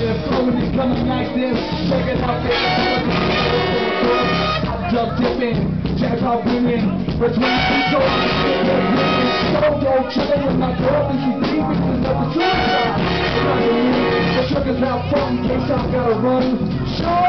it, flowing and coming like this. Check it out, baby. Drug dipping, jackpot winning, between two so solo Chillin' with my girl, and she leaving with another suicide. The truckers out front, in case I gotta run. Short.